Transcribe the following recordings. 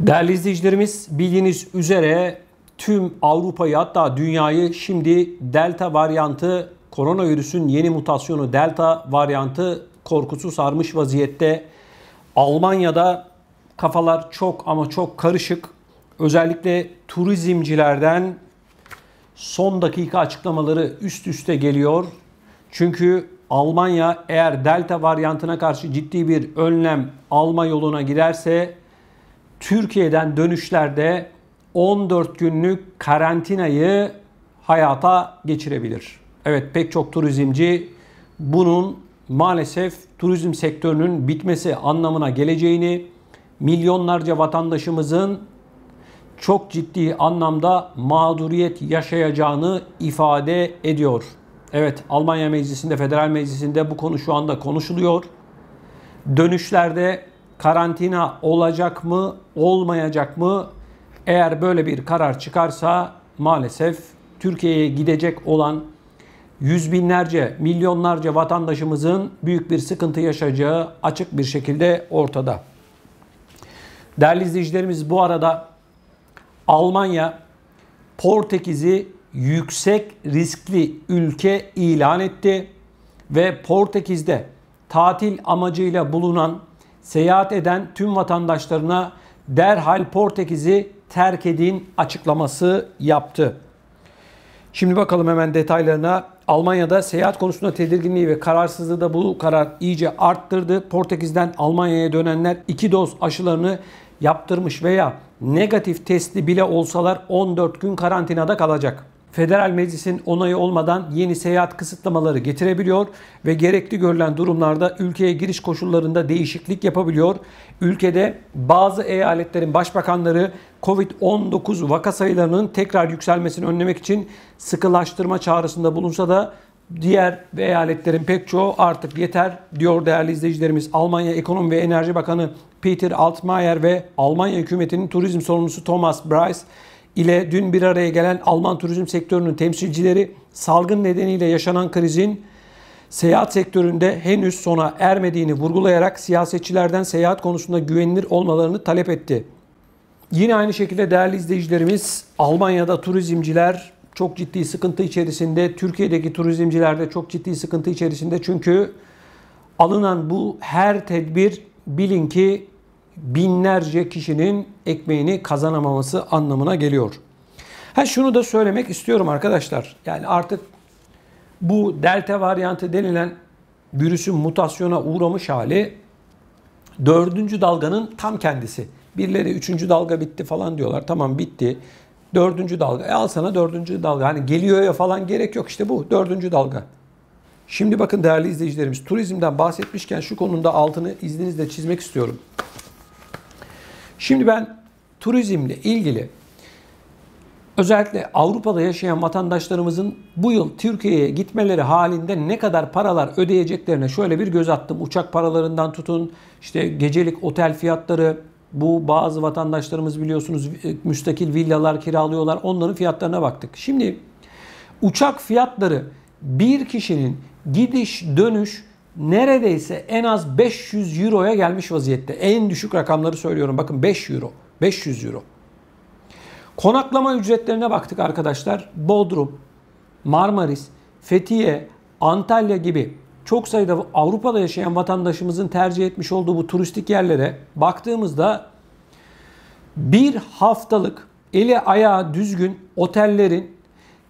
Değerli izleyicilerimiz bildiğiniz üzere tüm Avrupa'yı hatta dünyayı şimdi delta varyantı koronavirüsün yeni mutasyonu delta varyantı korkusu sarmış vaziyette. Almanya'da kafalar çok ama çok karışık. Özellikle turizmcilerden son dakika açıklamaları üst üste geliyor. Çünkü Almanya eğer delta varyantına karşı ciddi bir önlem alma yoluna giderse Türkiye'den dönüşlerde 14 günlük karantinayı hayata geçirebilir. Evet pek çok turizmci bunun maalesef turizm sektörünün bitmesi anlamına geleceğini, milyonlarca vatandaşımızın çok ciddi anlamda mağduriyet yaşayacağını ifade ediyor. Evet Almanya Meclisi'nde, Federal Meclisi'nde bu konu şu anda konuşuluyor. Dönüşlerde karantina olacak mı, olmayacak mı? Eğer böyle bir karar çıkarsa maalesef Türkiye'ye gidecek olan yüz binlerce, milyonlarca vatandaşımızın büyük bir sıkıntı yaşayacağı açık bir şekilde ortada. Değerli izleyicilerimiz bu arada Almanya Portekiz'i yüksek riskli ülke ilan etti ve Portekiz'de tatil amacıyla bulunan seyahat eden tüm vatandaşlarına derhal Portekiz'i terk edin açıklaması yaptı. Şimdi bakalım hemen detaylarına. Almanya'da seyahat konusunda tedirginliği ve kararsızlığı da bu karar iyice arttırdı. Portekiz'den Almanya'ya dönenler iki doz aşılarını yaptırmış veya negatif testli bile olsalar 14 gün karantinada kalacak. Federal Meclis'in onayı olmadan yeni seyahat kısıtlamaları getirebiliyor ve gerekli görülen durumlarda ülkeye giriş koşullarında değişiklik yapabiliyor. Ülkede bazı eyaletlerin başbakanları Covid-19 vaka sayılarının tekrar yükselmesini önlemek için sıkılaştırma çağrısında bulunsa da diğer eyaletlerin pek çoğu artık yeter diyor değerli izleyicilerimiz. Almanya Ekonomi ve Enerji Bakanı Peter Altmaier ve Almanya hükümetinin turizm sorumlusu Thomas Bryce ile dün bir araya gelen Alman turizm sektörünün temsilcileri salgın nedeniyle yaşanan krizin seyahat sektöründe henüz sona ermediğini vurgulayarak siyasetçilerden seyahat konusunda güvenilir olmalarını talep etti. Yine aynı şekilde değerli izleyicilerimiz Almanya'da turizmciler çok ciddi sıkıntı içerisinde. Türkiye'deki turizmciler de çok ciddi sıkıntı içerisinde. Çünkü alınan bu her tedbir bilin ki binlerce kişinin ekmeğini kazanamaması anlamına geliyor. Ha şunu da söylemek istiyorum arkadaşlar. Yani artık bu delta varyantı denilen virüsün mutasyona uğramış hali dördüncü dalganın tam kendisi. Birileri üçüncü dalga bitti falan diyorlar. Tamam bitti. Dördüncü dalga. E al sana dördüncü dalga. Hani geliyor ya falan gerek yok işte bu. Dördüncü dalga. Şimdi bakın değerli izleyicilerimiz turizmden bahsetmişken şu konuda altını izninizle çizmek istiyorum. Şimdi ben turizmle ilgili özellikle Avrupa'da yaşayan vatandaşlarımızın bu yıl Türkiye'ye gitmeleri halinde ne kadar paralar ödeyeceklerine şöyle bir göz attım. Uçak paralarından tutun, işte gecelik otel fiyatları, bu bazı vatandaşlarımız biliyorsunuz e, müstakil villalar kiralıyorlar. Onların fiyatlarına baktık. Şimdi uçak fiyatları bir kişinin gidiş dönüş neredeyse en az 500 euroya gelmiş vaziyette. En düşük rakamları söylüyorum. Bakın 5 euro. 500 euro. Konaklama ücretlerine baktık arkadaşlar. Bodrum, Marmaris, Fethiye, Antalya gibi çok sayıda Avrupa'da yaşayan vatandaşımızın tercih etmiş olduğu bu turistik yerlere baktığımızda bir haftalık eli ayağı düzgün otellerin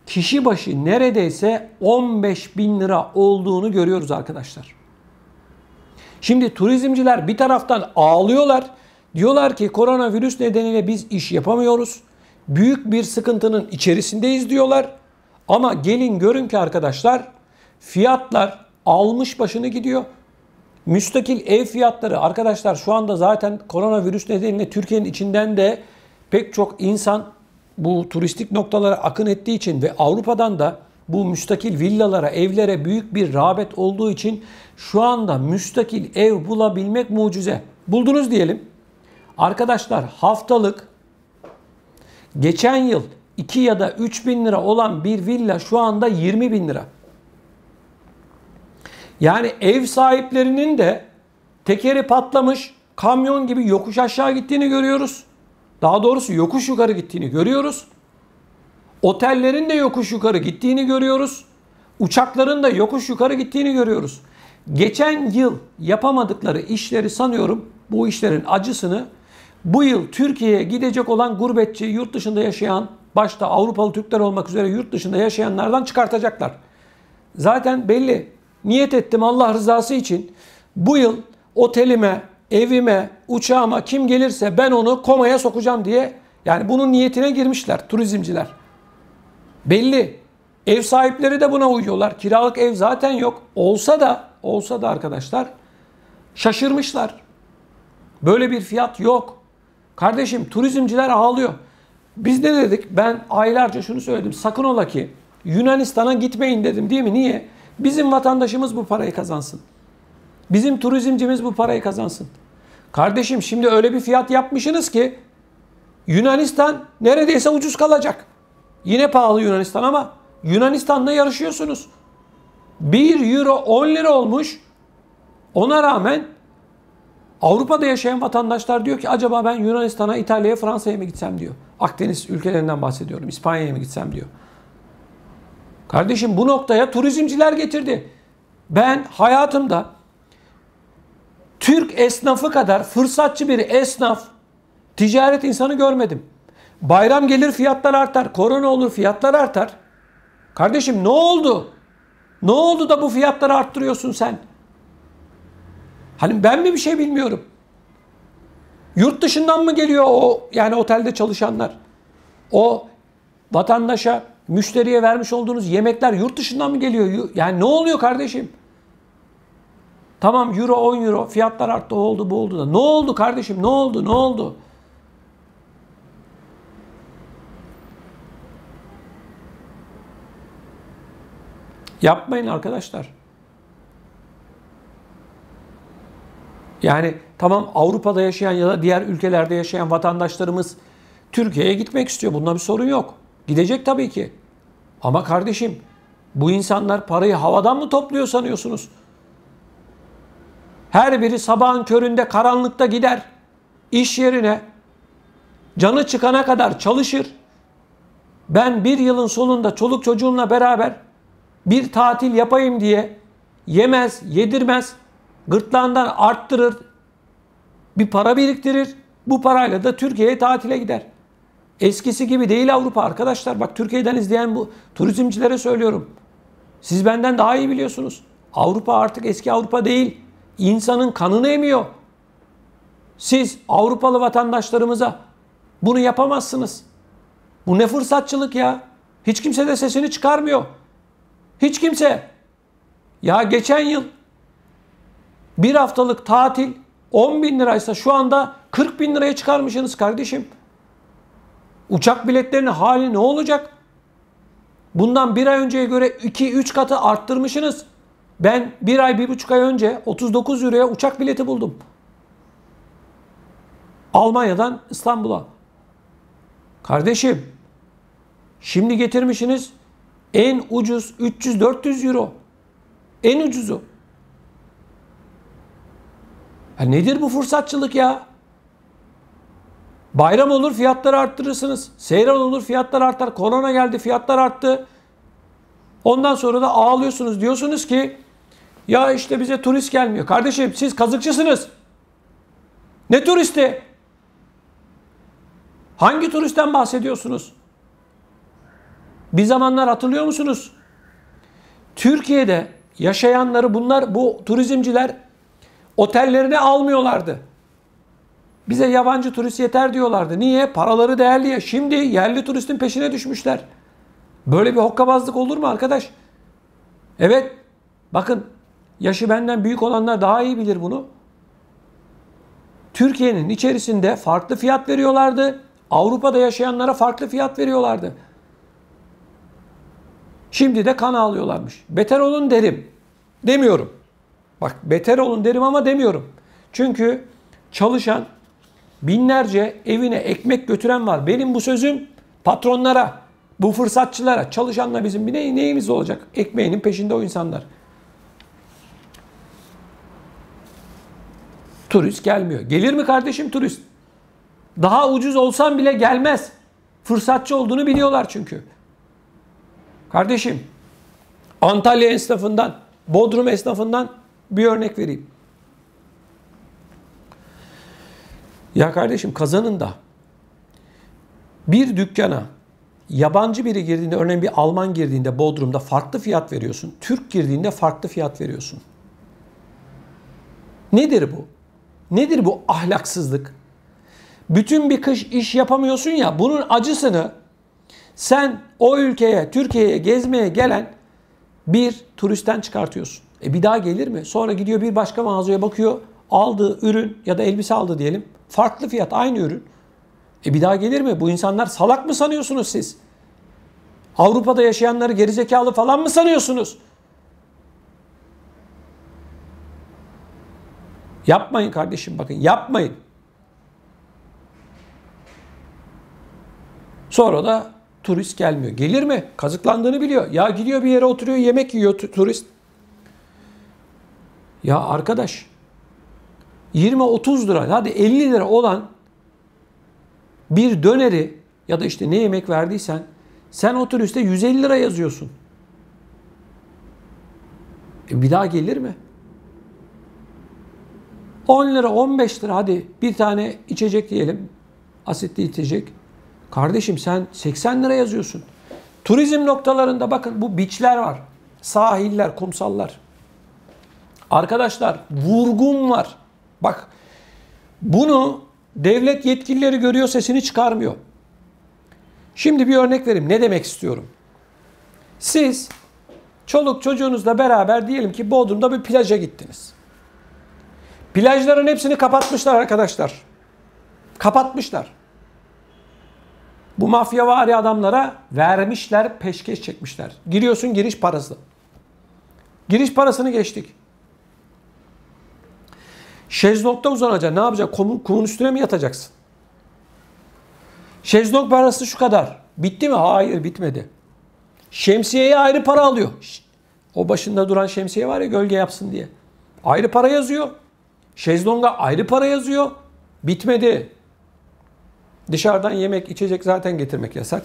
kişi başı neredeyse 15 bin lira olduğunu görüyoruz arkadaşlar. Şimdi turizmciler bir taraftan ağlıyorlar. Diyorlar ki koronavirüs nedeniyle biz iş yapamıyoruz. Büyük bir sıkıntının içerisindeyiz diyorlar. Ama gelin görün ki arkadaşlar fiyatlar almış başını gidiyor. Müstakil ev fiyatları arkadaşlar şu anda zaten koronavirüs nedeniyle Türkiye'nin içinden de pek çok insan bu turistik noktalara akın ettiği için ve Avrupa'dan da bu müstakil villalara, evlere büyük bir rağbet olduğu için şu anda müstakil ev bulabilmek mucize. Buldunuz diyelim. Arkadaşlar haftalık geçen yıl 2 ya da 3 bin lira olan bir villa şu anda 20 bin lira. Yani ev sahiplerinin de tekeri patlamış kamyon gibi yokuş aşağı gittiğini görüyoruz. Daha doğrusu yokuş yukarı gittiğini görüyoruz. Otellerin de yokuş yukarı gittiğini görüyoruz. Uçakların da yokuş yukarı gittiğini görüyoruz. Geçen yıl yapamadıkları işleri sanıyorum bu işlerin acısını bu yıl Türkiye'ye gidecek olan gurbetçi, yurt dışında yaşayan, başta Avrupalı Türkler olmak üzere yurt dışında yaşayanlardan çıkartacaklar. Zaten belli. Niyet ettim Allah rızası için bu yıl otelime, evime, uçağıma kim gelirse ben onu komaya sokacağım diye yani bunun niyetine girmişler turizmciler. Belli. Ev sahipleri de buna uyuyorlar. Kiralık ev zaten yok. Olsa da olsa da arkadaşlar şaşırmışlar. Böyle bir fiyat yok. Kardeşim turizmciler ağlıyor. Biz ne dedik? Ben aylarca şunu söyledim. Sakın ola ki Yunanistan'a gitmeyin dedim değil mi? Niye? Bizim vatandaşımız bu parayı kazansın. Bizim turizmcimiz bu parayı kazansın. Kardeşim şimdi öyle bir fiyat yapmışsınız ki Yunanistan neredeyse ucuz kalacak. Yine pahalı Yunanistan ama Yunanistan'la yarışıyorsunuz. 1 euro 10 lira olmuş. Ona rağmen Avrupa'da yaşayan vatandaşlar diyor ki acaba ben Yunanistan'a, İtalya'ya, Fransa'ya mı gitsem diyor. Akdeniz ülkelerinden bahsediyorum. İspanya'ya mı gitsem diyor. Kardeşim bu noktaya turizmciler getirdi. Ben hayatımda Türk esnafı kadar fırsatçı bir esnaf, ticaret insanı görmedim. Bayram gelir fiyatlar artar, korona olur fiyatlar artar. Kardeşim ne oldu? Ne oldu da bu fiyatları arttırıyorsun sen? Hani ben mi bir şey bilmiyorum? Yurt dışından mı geliyor o yani otelde çalışanlar? O vatandaşa, müşteriye vermiş olduğunuz yemekler yurt dışından mı geliyor? Yani ne oluyor kardeşim? Tamam euro 10 euro fiyatlar arttı o oldu bu oldu da. Ne oldu kardeşim ne oldu ne oldu? Yapmayın arkadaşlar. Yani tamam Avrupa'da yaşayan ya da diğer ülkelerde yaşayan vatandaşlarımız Türkiye'ye gitmek istiyor. Bunda bir sorun yok. Gidecek tabii ki. Ama kardeşim bu insanlar parayı havadan mı topluyor sanıyorsunuz? Her biri sabahın köründe karanlıkta gider. iş yerine canı çıkana kadar çalışır. Ben bir yılın sonunda çoluk çocuğumla beraber bir tatil yapayım diye yemez, yedirmez, gırtlağından arttırır, bir para biriktirir. Bu parayla da Türkiye'ye tatile gider. Eskisi gibi değil Avrupa arkadaşlar. Bak Türkiye'den izleyen bu turizmcilere söylüyorum. Siz benden daha iyi biliyorsunuz. Avrupa artık eski Avrupa değil. İnsanın kanını emiyor. Siz Avrupalı vatandaşlarımıza bunu yapamazsınız. Bu ne fırsatçılık ya. Hiç kimse de sesini çıkarmıyor. Hiç kimse. Ya geçen yıl bir haftalık tatil 10 bin liraysa şu anda 40 bin liraya çıkarmışsınız kardeşim. Uçak biletlerinin hali ne olacak? Bundan bir ay önceye göre 2-3 katı arttırmışsınız. Ben bir ay, bir buçuk ay önce 39 euroya uçak bileti buldum. Almanya'dan İstanbul'a. Kardeşim, şimdi getirmişsiniz en ucuz 300-400 euro. En ucuzu. Ya nedir bu fırsatçılık ya? Bayram olur fiyatları arttırırsınız. Seyran olur fiyatlar artar. Korona geldi fiyatlar arttı. Ondan sonra da ağlıyorsunuz. Diyorsunuz ki ya işte bize turist gelmiyor. Kardeşim siz kazıkçısınız. Ne turisti? Hangi turistten bahsediyorsunuz? Bir zamanlar hatırlıyor musunuz? Türkiye'de yaşayanları bunlar bu turizmciler otellerine almıyorlardı. Bize yabancı turist yeter diyorlardı. Niye? Paraları değerli ya. Şimdi yerli turistin peşine düşmüşler. Böyle bir hokkabazlık olur mu arkadaş? Evet. Bakın yaşı benden büyük olanlar daha iyi bilir bunu. Türkiye'nin içerisinde farklı fiyat veriyorlardı. Avrupa'da yaşayanlara farklı fiyat veriyorlardı. Şimdi de kan ağlıyorlarmış. Beter olun derim. Demiyorum. Bak beter olun derim ama demiyorum. Çünkü çalışan binlerce evine ekmek götüren var. Benim bu sözüm patronlara, bu fırsatçılara, çalışanla bizim bir neyimiz olacak? Ekmeğinin peşinde o insanlar. Turist gelmiyor. Gelir mi kardeşim turist? Daha ucuz olsan bile gelmez. Fırsatçı olduğunu biliyorlar çünkü. Kardeşim Antalya esnafından, Bodrum esnafından bir örnek vereyim. Ya kardeşim kazanın da bir dükkana yabancı biri girdiğinde örneğin bir Alman girdiğinde Bodrum'da farklı fiyat veriyorsun. Türk girdiğinde farklı fiyat veriyorsun. Nedir bu? Nedir bu ahlaksızlık? Bütün bir kış iş yapamıyorsun ya bunun acısını sen o ülkeye, Türkiye'ye gezmeye gelen bir turistten çıkartıyorsun. E bir daha gelir mi? Sonra gidiyor bir başka mağazaya bakıyor. Aldığı ürün ya da elbise aldı diyelim. Farklı fiyat aynı ürün. E bir daha gelir mi? Bu insanlar salak mı sanıyorsunuz siz? Avrupa'da yaşayanları gerizekalı falan mı sanıyorsunuz? Yapmayın kardeşim bakın yapmayın. Sonra da turist gelmiyor. Gelir mi? Kazıklandığını biliyor. Ya gidiyor bir yere oturuyor yemek yiyor turist. Ya arkadaş 20-30 lira hadi 50 lira olan bir döneri ya da işte ne yemek verdiysen sen o turiste 150 lira yazıyorsun. E bir daha gelir mi? 10 lira 15 lira hadi bir tane içecek diyelim. Asitli içecek. Kardeşim sen 80 lira yazıyorsun. Turizm noktalarında bakın bu biçler var. Sahiller, kumsallar. Arkadaşlar vurgun var. Bak bunu devlet yetkilileri görüyor sesini çıkarmıyor. Şimdi bir örnek vereyim. Ne demek istiyorum? Siz çoluk çocuğunuzla beraber diyelim ki Bodrum'da bir plaja gittiniz. Plajların hepsini kapatmışlar arkadaşlar. Kapatmışlar. Bu mafya vari adamlara vermişler, peşkeş çekmişler. Giriyorsun giriş parası. Giriş parasını geçtik. Şezlong'da uzanacaksın. Ne yapacaksın? Kumun, kumun üstüne mi yatacaksın? Şezlong parası şu kadar. Bitti mi? Hayır bitmedi. Şemsiyeye ayrı para alıyor. O başında duran şemsiye var ya gölge yapsın diye. Ayrı para yazıyor. Şezlong'a ayrı para yazıyor. Bitmedi. Dışarıdan yemek, içecek zaten getirmek yasak.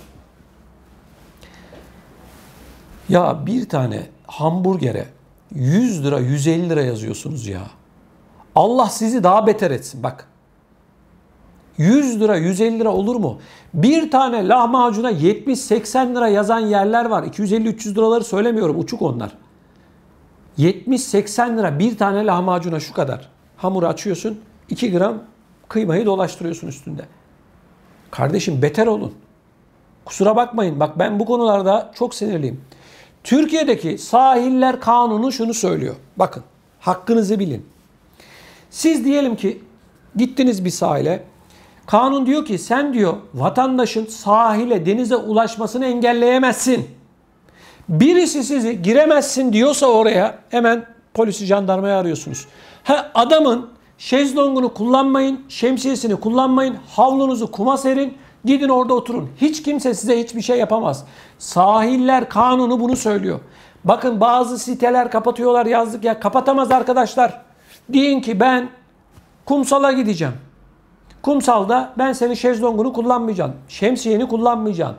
Ya bir tane hamburgere 100 lira, 150 lira yazıyorsunuz ya. Allah sizi daha beter etsin bak. 100 lira 150 lira olur mu? Bir tane lahmacuna 70-80 lira yazan yerler var. 250-300 liraları söylemiyorum uçuk onlar. 70-80 lira bir tane lahmacuna şu kadar. Hamuru açıyorsun 2 gram kıymayı dolaştırıyorsun üstünde. Kardeşim beter olun. Kusura bakmayın bak ben bu konularda çok sinirliyim. Türkiye'deki sahiller kanunu şunu söylüyor. Bakın hakkınızı bilin. Siz diyelim ki gittiniz bir sahile. Kanun diyor ki sen diyor vatandaşın sahile denize ulaşmasını engelleyemezsin. Birisi sizi giremezsin diyorsa oraya hemen polisi jandarmayı arıyorsunuz. Ha, adamın şezlongunu kullanmayın, şemsiyesini kullanmayın, havlunuzu kuma serin, gidin orada oturun. Hiç kimse size hiçbir şey yapamaz. Sahiller kanunu bunu söylüyor. Bakın bazı siteler kapatıyorlar yazdık ya kapatamaz arkadaşlar. Deyin ki ben kumsala gideceğim. Kumsalda ben senin şezlongunu kullanmayacağım. Şemsiyeni kullanmayacağım.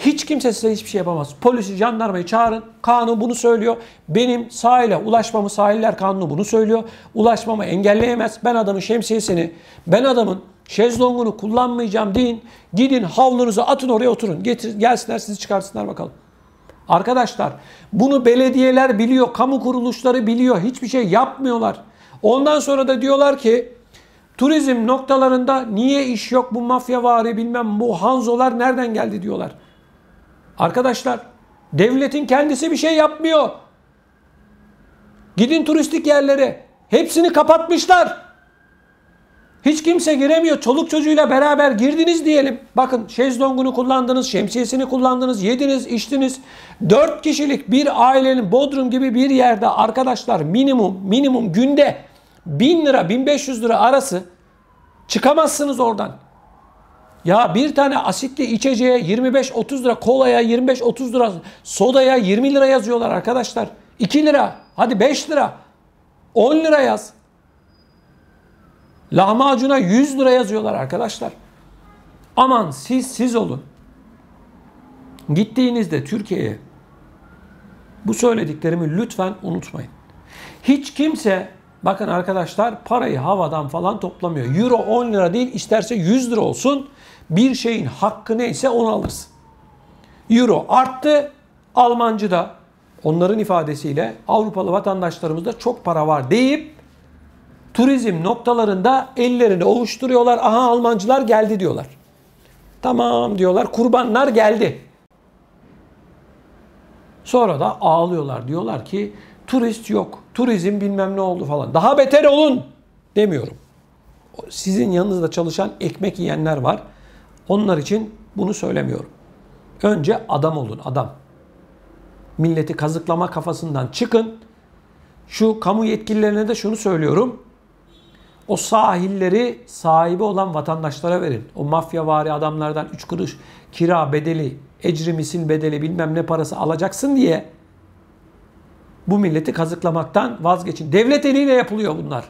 Hiç kimse size hiçbir şey yapamaz. Polisi, jandarmayı çağırın. Kanun bunu söylüyor. Benim sahile ulaşmamı, sahiller kanunu bunu söylüyor. Ulaşmamı engelleyemez. Ben adamın şemsiyesini, ben adamın şezlongunu kullanmayacağım deyin. Gidin havlunuzu atın oraya oturun. Getir, gelsinler sizi çıkarsınlar bakalım. Arkadaşlar bunu belediyeler biliyor, kamu kuruluşları biliyor. Hiçbir şey yapmıyorlar. Ondan sonra da diyorlar ki turizm noktalarında niye iş yok bu mafya vari bilmem bu hanzolar nereden geldi diyorlar. Arkadaşlar devletin kendisi bir şey yapmıyor. Gidin turistik yerlere. Hepsini kapatmışlar. Hiç kimse giremiyor. Çoluk çocuğuyla beraber girdiniz diyelim. Bakın şezlongunu kullandınız, şemsiyesini kullandınız, yediniz, içtiniz. Dört kişilik bir ailenin Bodrum gibi bir yerde arkadaşlar minimum minimum günde 1000 lira 1500 lira arası çıkamazsınız oradan. Ya bir tane asitli içeceğe 25-30 lira, kolaya 25-30 lira, sodaya 20 lira yazıyorlar arkadaşlar. 2 lira, hadi 5 lira, 10 lira yaz. Lahmacuna 100 lira yazıyorlar arkadaşlar. Aman siz siz olun. Gittiğinizde Türkiye'ye bu söylediklerimi lütfen unutmayın. Hiç kimse bakın arkadaşlar parayı havadan falan toplamıyor. Euro 10 lira değil isterse 100 lira olsun bir şeyin hakkı neyse onu alırsın. Euro arttı Almancı da onların ifadesiyle Avrupalı vatandaşlarımızda çok para var deyip turizm noktalarında ellerini ovuşturuyorlar. Aha Almancılar geldi diyorlar. Tamam diyorlar kurbanlar geldi. Sonra da ağlıyorlar. Diyorlar ki turist yok. Turizm bilmem ne oldu falan. Daha beter olun demiyorum. Sizin yanınızda çalışan ekmek yiyenler var. Onlar için bunu söylemiyorum. Önce adam olun adam. Milleti kazıklama kafasından çıkın. Şu kamu yetkililerine de şunu söylüyorum. O sahilleri sahibi olan vatandaşlara verin. O mafyavari adamlardan 3 kuruş kira bedeli, ecri bedeli bilmem ne parası alacaksın diye bu milleti kazıklamaktan vazgeçin. Devlet eliyle yapılıyor bunlar.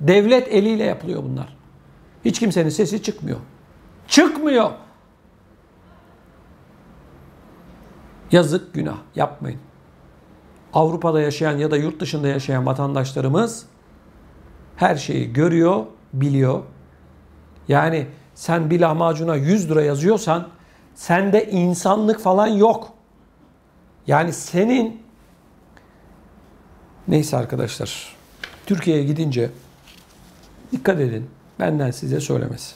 Devlet eliyle yapılıyor bunlar. Hiç kimsenin sesi çıkmıyor. Çıkmıyor. Yazık günah yapmayın. Avrupa'da yaşayan ya da yurt dışında yaşayan vatandaşlarımız her şeyi görüyor, biliyor. Yani sen bir lahmacuna 100 lira yazıyorsan sende insanlık falan yok. Yani senin neyse arkadaşlar Türkiye'ye gidince dikkat edin benden size söylemesi.